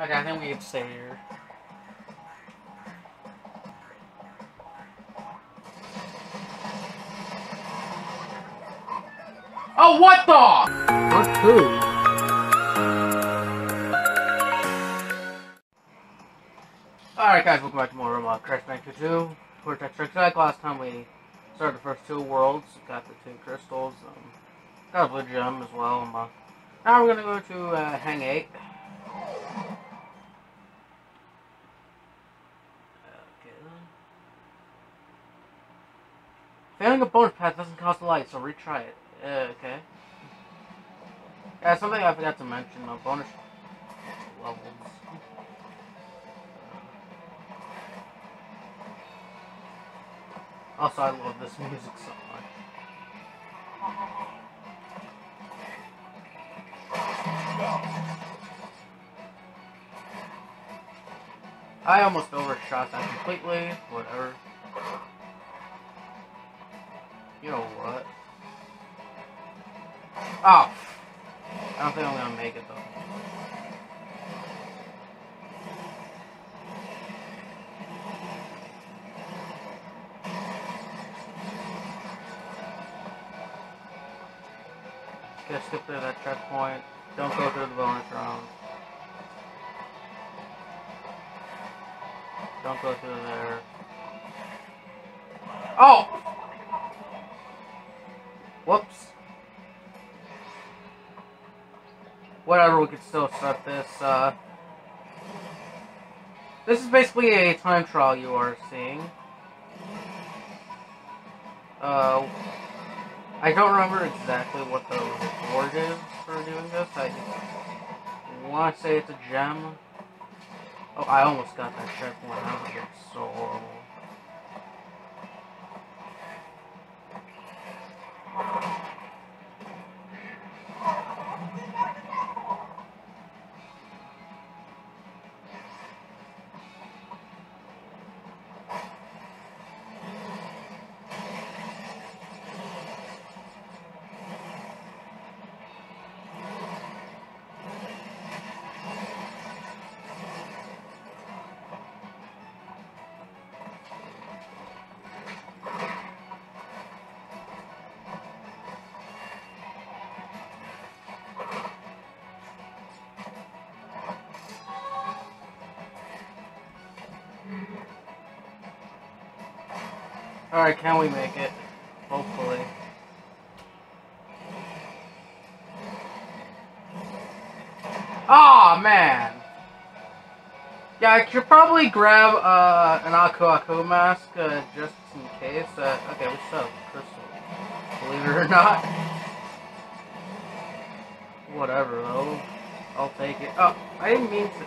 Okay, I think we can stay here. Oh, what the? Fuck who? Alright guys, welcome back to more Robot Crash Bandicoot 2. Cortex Strike Back. Last time we started the first two worlds, got the two crystals, um, got a blue gem as well. Um, uh, now we're gonna go to uh, Hang 8. Failing a bonus path doesn't cost a light, so retry it. Uh, okay. Yeah, something I forgot to mention, uh, bonus levels. Also, I love this music so much. I almost overshot that completely. Whatever. You know what? Oh! I don't think I'm gonna make it though. Just skip through that checkpoint. Don't go through the bonus round. Don't go through there. Oh! Whatever, we could still start this. Uh, this is basically a time trial you are seeing. Uh, I don't remember exactly what the reward is for doing this. I want to say it's a gem. Oh, I almost got that checkpoint. That was so horrible. Alright, can we make it? Hopefully. Aw, oh, man! Yeah, I should probably grab uh, an Aku Aku mask uh, just in case. Uh, okay, we still have crystal. Believe it or not. Whatever, though. I'll take it. Oh, I didn't mean to.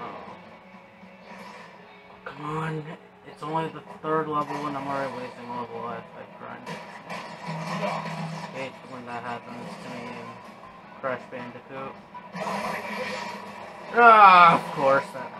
Oh. Come on. It's only the third level and I'm already wasting the life I grind. Hate when that happens to me in Crash Bandicoot. Ah, of course that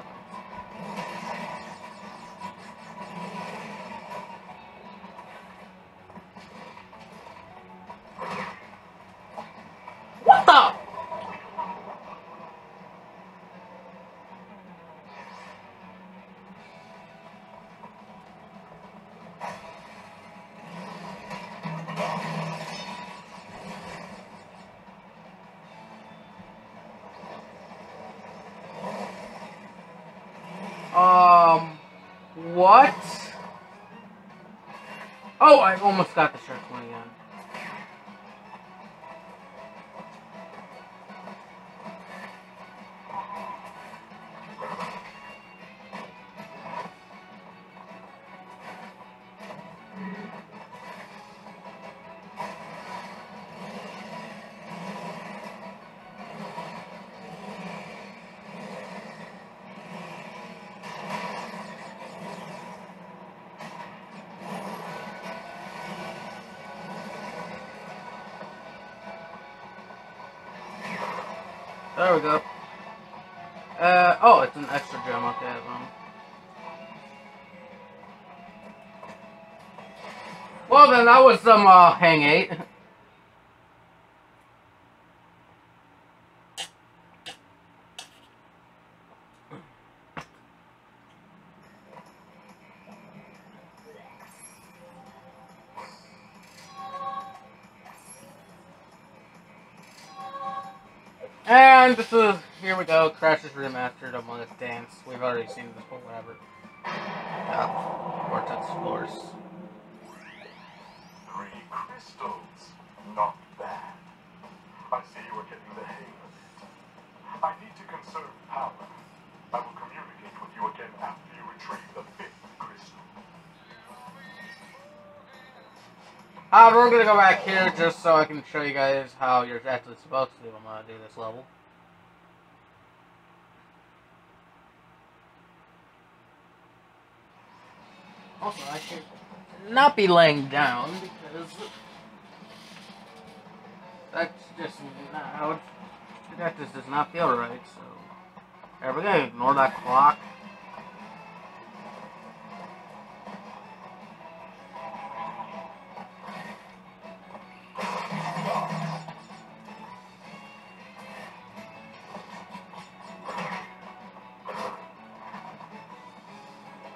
I almost got the shark an extra drum up there as well. Well then, that was some, uh, Hang 8. and this is We've already seen this, but whatever. Yeah, Vortex Force. Three crystals. Not bad. I see you are getting the hang of it. I need to conserve power. I will communicate with you again after you retrieve the fifth crystal. Uh, we're gonna go back here just so I can show you guys how you're actually supposed to I'm gonna do this level. Also, I should not be laying down because that's just not that just does not feel right. So there we gonna Ignore that clock.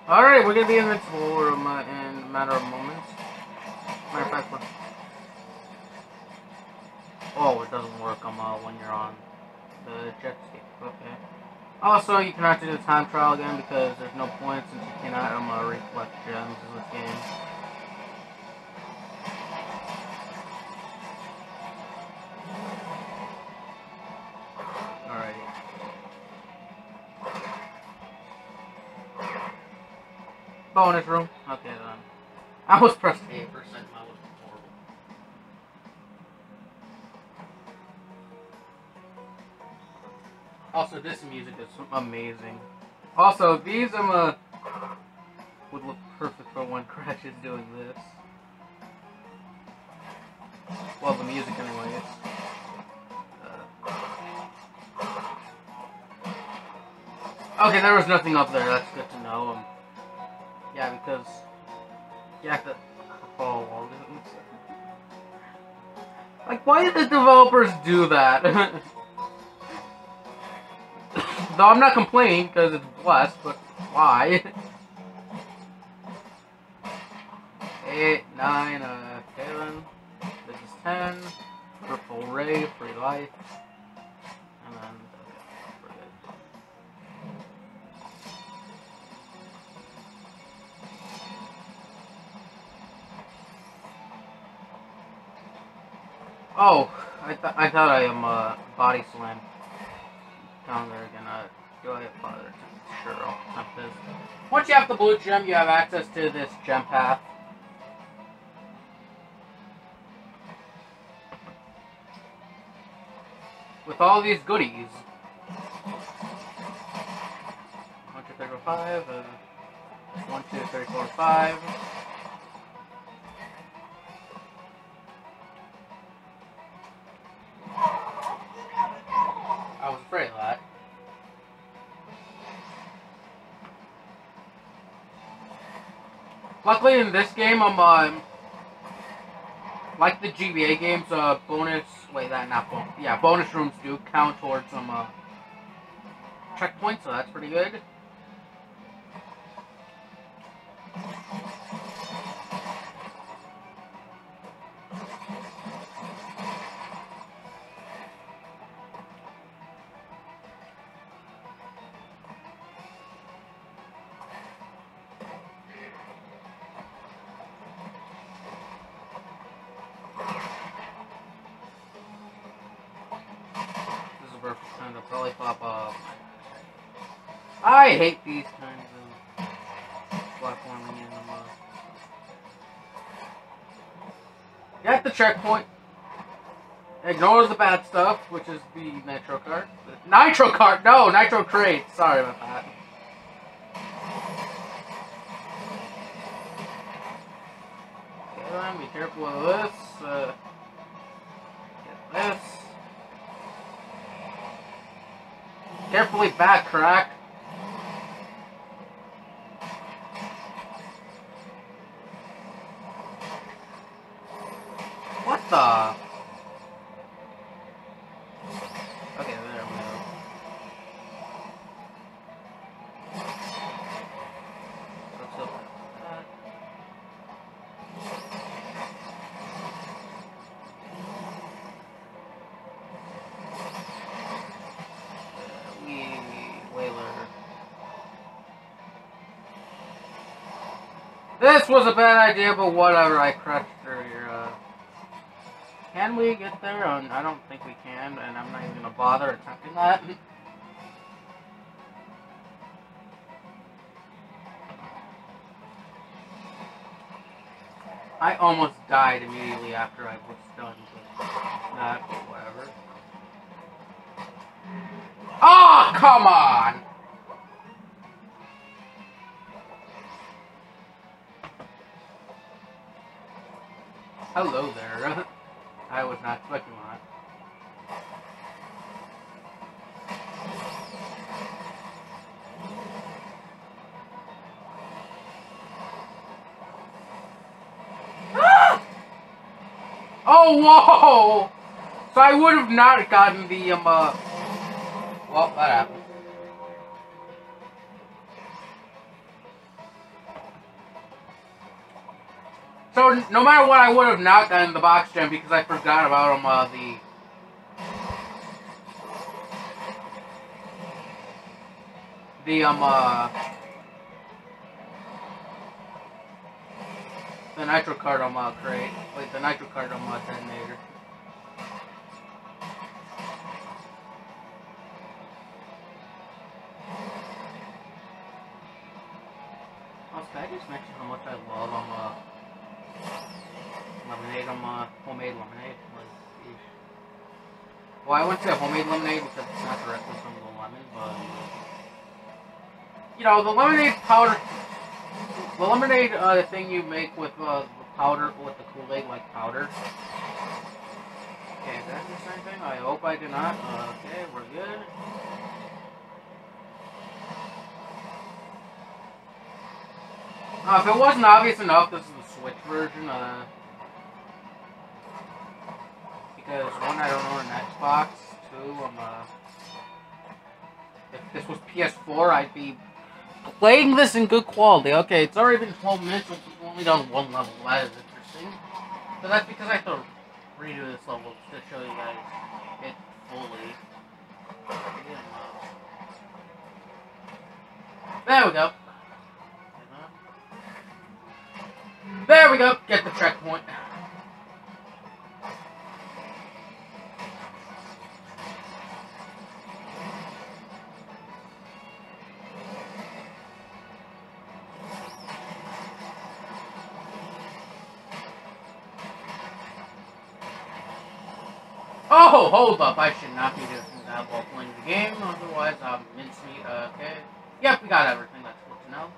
Alright, we're gonna be in a matter of moments. Matter of fact. Oh, it doesn't work um, uh, when you're on the jet ski. Okay. Also, you cannot do the time trial again because there's no points since you cannot um, uh, reflect gems in this game. Bonus room. Okay. I was pressed a second. That was horrible. Also, this music is amazing. Also, these um uh, would look perfect for when Crash is doing this. Well, the music anyways. Uh, okay, there was nothing up there. That's good to know. Um, yeah, because have to. Oh, well, like, why did the developers do that? Though I'm not complaining because it's blessed, but why? Eight, nine, uh, seven. This is ten. Purple ray, free life. Oh, I, th I thought I am uh, body slam down there again. Uh, do I have father? Sure, I'll attempt this. Once you have the blue gem, you have access to this gem path. With all these goodies. 1, 2, uh, 1, Luckily, in this game, I'm uh, like the GBA games. Uh, bonus. Wait, that not bonus. Yeah, bonus rooms do count towards some uh, checkpoints, so that's pretty good. Checkpoint. Ignore the bad stuff, which is the nitro cart. Nitro cart, no, nitro crate. Sorry about that. Okay, be careful of this. Uh, get this. Carefully back, crack. the? Okay, there we go. Let's open uh, we Whaler. This was a bad idea, but whatever, I crushed can we get there? Um, I don't think we can, and I'm not even gonna bother attempting that. I almost died immediately after I was done but whatever. Oh, come on! Hello there. I was not expecting that. Oh, whoa! So I would have not gotten the, um, uh... Well, that happened. So, no matter what, I would have not gotten the box gem because I forgot about, um, uh, the... The, um, uh... The nitro card on my crate. Wait, the nitro card on my detonator. Also, can I just mention how much I love um, uh, lemonade on my homemade lemonade? Like. Well, I went to homemade lemonade because it's not directly from the lemon, but you know, the lemonade powder the lemonade uh, thing you make with uh, the powder, with the Kool-Aid like powder. Okay, did the same thing? I hope I did not. Uh, okay, we're good. Uh, if it wasn't obvious enough, this is the Switch version. Uh, because one, I don't own an Xbox. Two, I'm uh, if this was PS4, I'd be playing this in good quality. Okay, it's already been 12 minutes, but we've only done one level. That is interesting. But that's because I have to redo this level to show you guys it fully. There we go. There we go. Get the checkpoint. Hold up. I should not be doing that while playing the game. Otherwise, I'm mincemeat. Uh, okay. Yep, we got everything. That's good to know.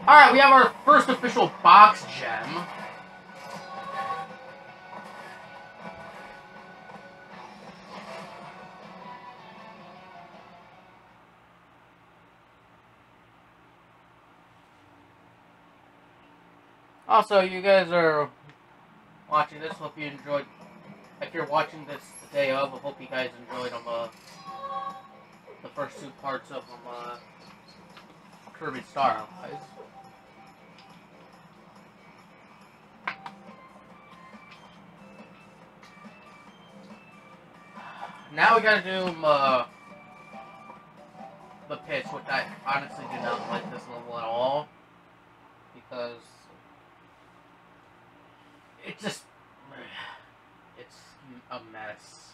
Alright, we have our first official box gem. Also, you guys are watching this. Hope you enjoyed if you're watching this the day of, I hope you guys enjoyed um, uh, the first two parts of um, uh, Kirby Star Allies. Now we gotta do um, uh, the Pits, which I honestly do not like this level at all. Because it just it's a mess.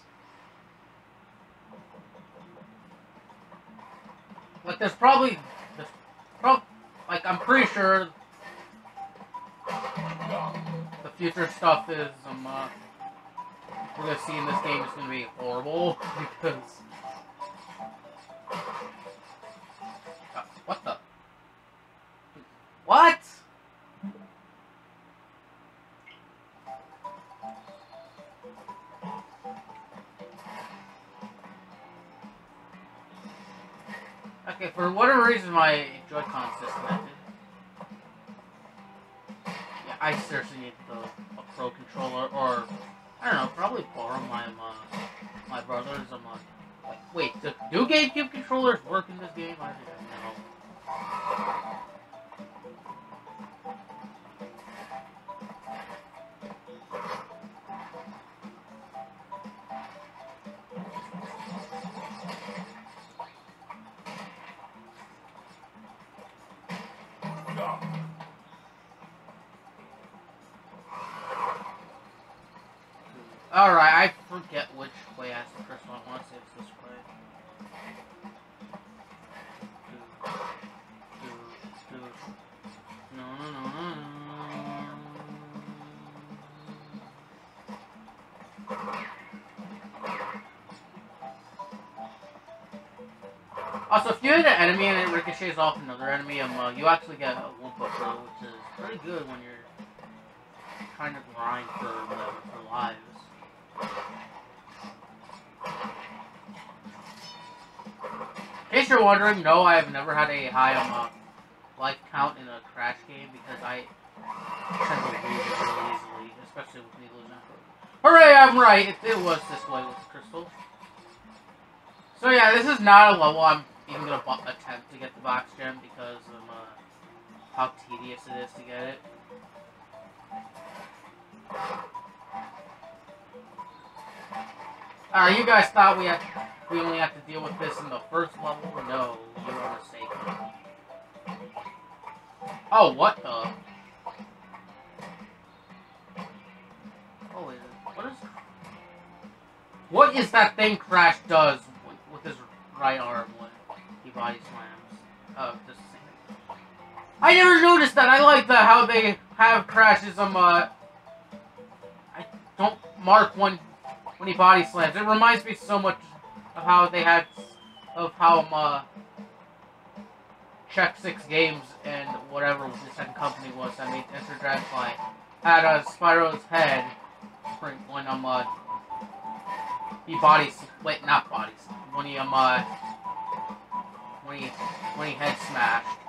Like, there's probably, like, I'm pretty sure the future stuff is, um, uh, we're gonna see in this game is gonna be horrible, because, Alright, I forget which way I first one. I want to say it's this way. No, no, no, no. Also, if you hit an enemy and it ricochets off another enemy, um, uh, you actually get a Wumpa Pro, which is pretty good when you're trying to grind for, uh, for lives. In case you're wondering, no, I have never had a high um, life count in a Crash game because I tend to lose it really easily, especially with me losing Hooray, I'm right! It, it was this way with crystal. So yeah, this is not a level I'm even gonna attempt to get the box gem because of uh, how tedious it is to get it. Alright, you guys thought we had we only have to deal with this in the first level? No, you are mistaken. Oh, what the? Wait, what is... What is that thing Crash does with, his right arm when he body slams? Oh, just I never noticed that. I like that how they have Crash's um uh I don't mark when when he body slams. It reminds me so much of how they had, of how, um, uh, Check Six Games and whatever the second company was that made Enter Dragonfly had uh, Spyro's head when, um, uh, he body, wait, not body, when he, um, uh, when he, when he head smashed.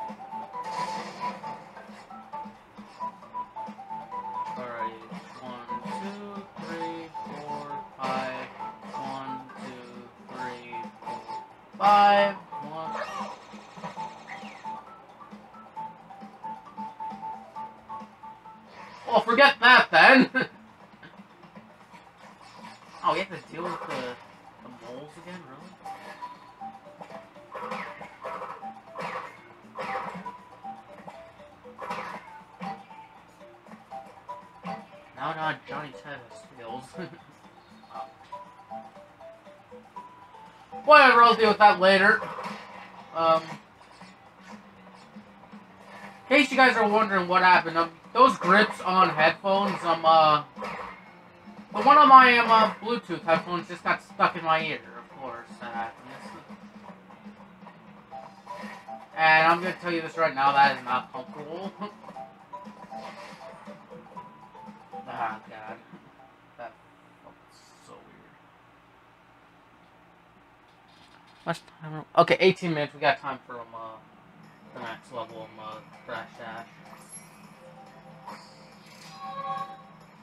I'll deal with that later. Um, in case you guys are wondering what happened, um, those grips on headphones, um, uh, the one on my um, uh, Bluetooth headphones just got stuck in my ear, of course, happens. And I'm gonna tell you this right now, that is not comfortable. ah, God. Much time? Okay, 18 minutes. We got time for um, uh, the next level um, uh, Crash Dash.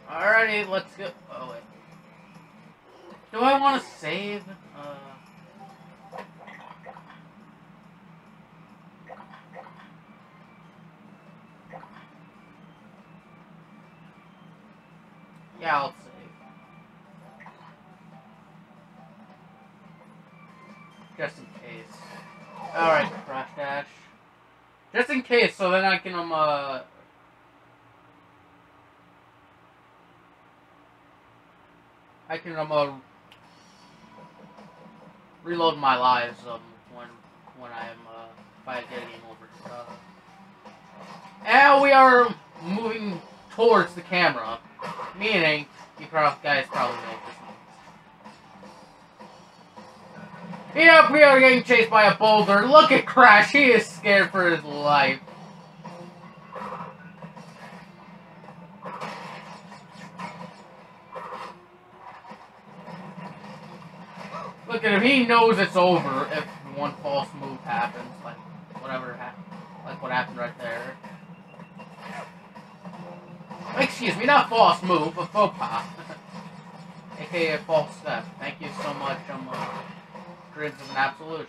Alrighty, let's go. Oh, wait. Do I want to save? Uh... Yeah, I'll Just in case. Alright, Crash Dash. Just in case, so then I can, um, uh... I can, um, uh... Reload my lives, um, when, when I am, uh, if I game over. Uh, and we are moving towards the camera, meaning, you guys probably know Yep, we are getting chased by a boulder. Look at Crash. He is scared for his life. Look at him. He knows it's over if one false move happens. Like, whatever happened. Like what happened right there. Excuse me, not false move, but faux pas. AKA false step. Thank you so much. I'm, uh, an absolution.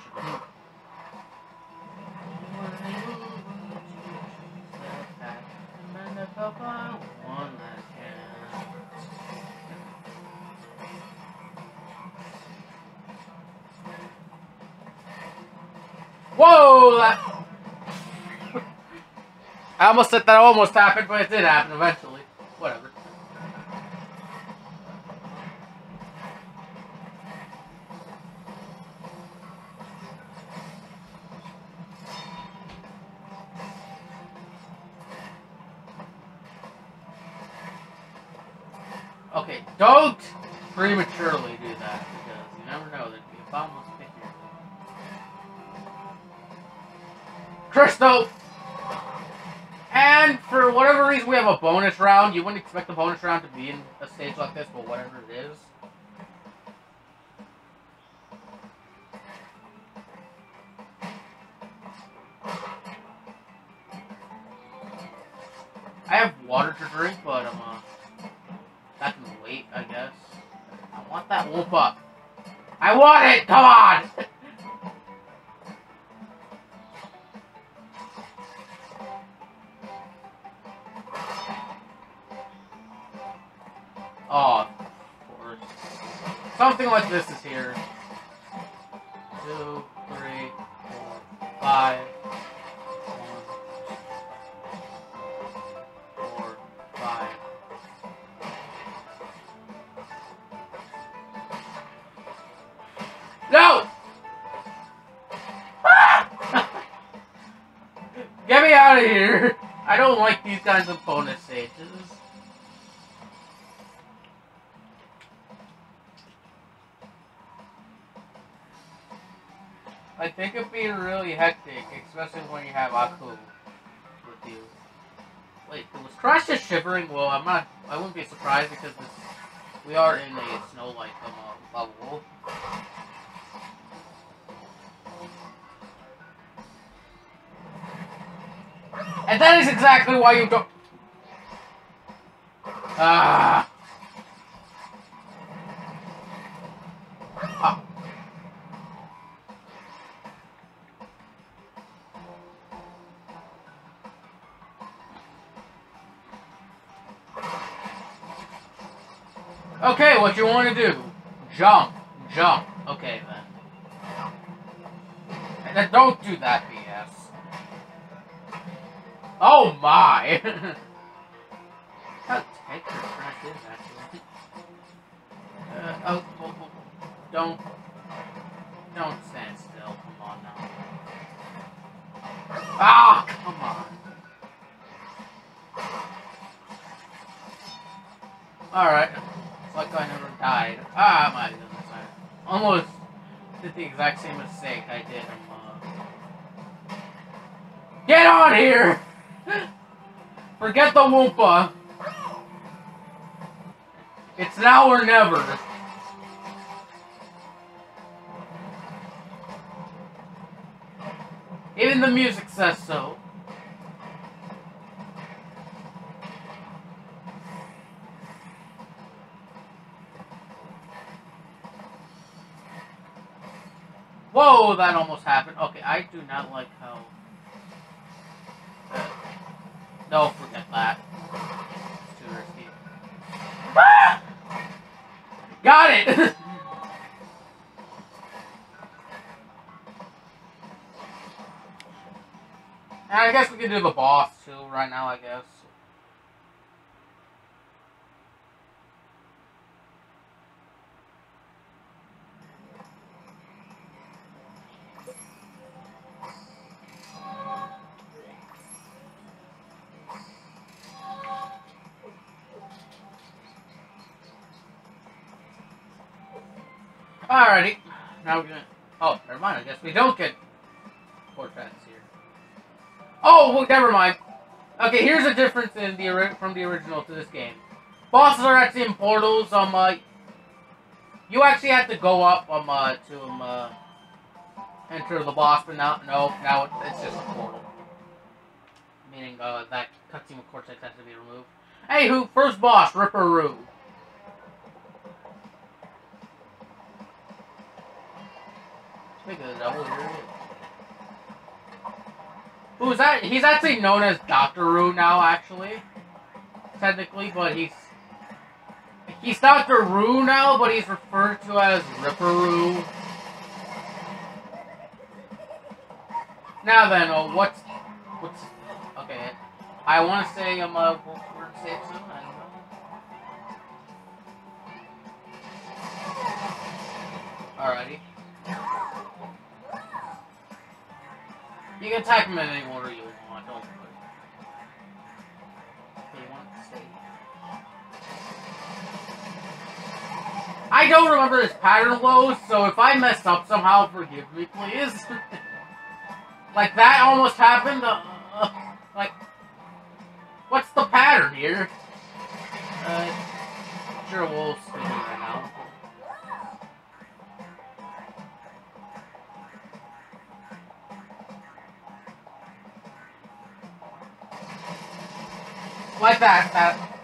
Whoa! I almost said that almost happened, but it did happen eventually. You wouldn't expect the bonus round to be in a stage like this, but whatever it is. I have water to drink, but I'm uh, that can wait, I guess. I want that wolf up. I want it! Come on! Something like this is here. Two, three, four, five. No! Get me out of here! I don't like these kinds of bonus Think it'd be really hectic, especially when you have Aku with you. Wait, was Crash just shivering? Well, I'm not. I wouldn't be surprised because this, we are in a snow-like um, uh, level. And that is exactly why you don't. Ah. Okay, what you want to do? Jump. Jump. Okay, then. And then don't do that BS. Oh my! How tight your track is, actually. Uh, oh, oh, oh, don't. Don't stand still. Come on now. Ah, come on. Alright. Like I never died. Ah, my goodness. Almost did the exact same mistake I did uh... Get on here! Forget the Wumpa. It's now or never. Even the music says so. Whoa, that almost happened. Okay, I do not like how... No, forget that. It's too risky. Ah! Got it! I guess we can do the boss too right now, I guess. We don't get portraits here. Oh, well, never mind. Okay, here's a difference in the from the original to this game. Bosses are actually in portals. Um, uh, you actually have to go up um uh, to um uh, enter the boss, but now no, now it's just a portal. Meaning uh that cutscene with Cortex has to be removed. Hey, who first boss Ripper Ripperoo. Who's that? He's actually known as Doctor Roo now, actually. Technically, but he's... He's Dr. Roo now, but he's referred to as Ripperoo. Now then, uh, what's... What's... Okay. I want to say, um, uh, we're safe soon, I don't know. Alrighty. You can attack them in any order you want, don't worry. I don't remember this pattern, Lowe's, so if I mess up somehow, forgive me, please. like, that almost happened. Uh, like, what's the pattern here? Uh, sure, we'll stay That, that.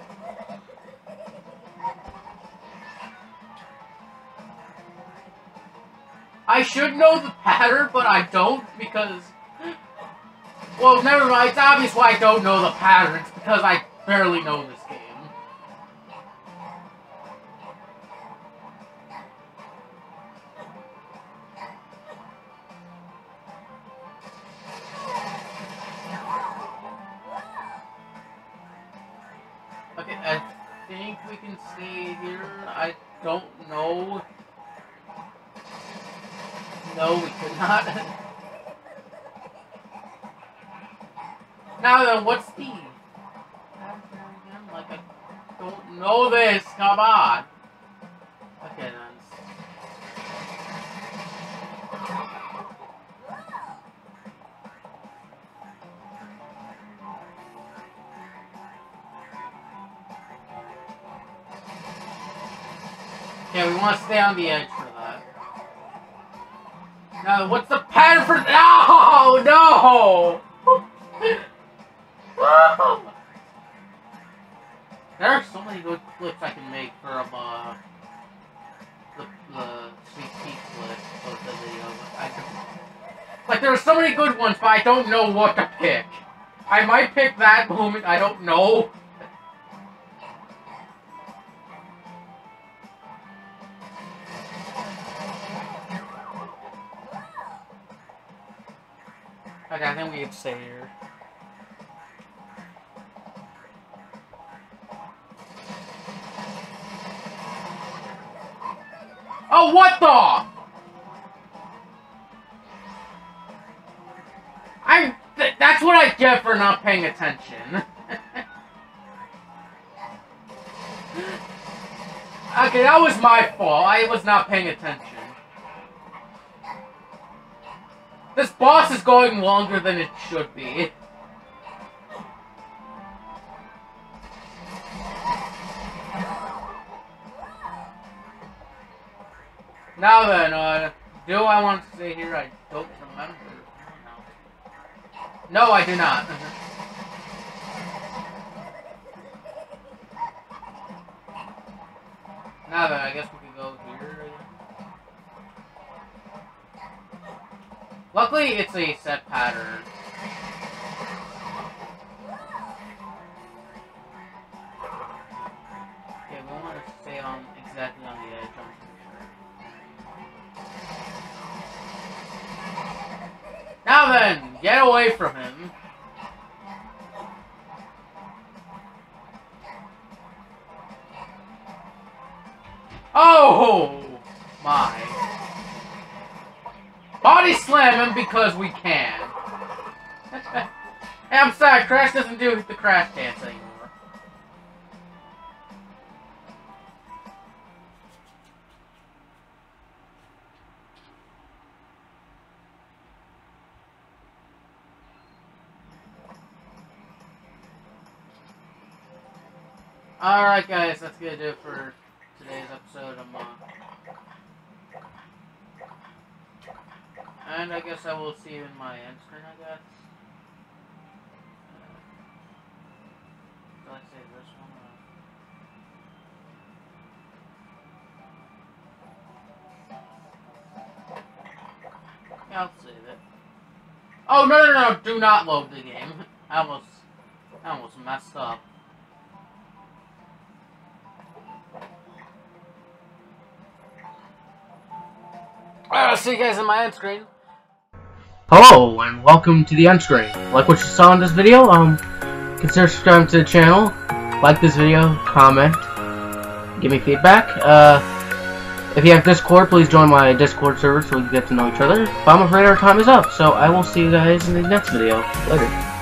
I should know the pattern, but I don't because... Well, never mind. It's obvious why I don't know the patterns, because I barely know this now then, what's the... Like, I don't know this. Come on. Okay, then. Yeah, we want to stay on the edge for that. Now, what's the pattern for... No! No! There are so many good clips I can make from, uh... The, the Sweet Peak clip of the video. I can, like, there are so many good ones, but I don't know what to pick. I might pick that moment, I don't know. Okay, I think we can stay here. Oh, what the? I. Th that's what I get for not paying attention. okay, that was my fault. I was not paying attention. This boss is going longer than it should be. Now then, uh, do I want to stay here? I don't remember. No, I do not. now then, I guess we can go here. Luckily, it's a set pattern. Today's episode of uh, And I guess I will see you in my end screen, I guess. Uh, did say this one? I'll save it. Oh, no, no, no, do not load the game. I almost, I almost messed up. I'll see you guys in my end screen. Hello, and welcome to the end screen. Like what you saw in this video, um, consider subscribing to the channel, like this video, comment, give me feedback. Uh, if you have Discord, please join my Discord server so we can get to know each other. But I'm afraid our time is up, so I will see you guys in the next video. Later.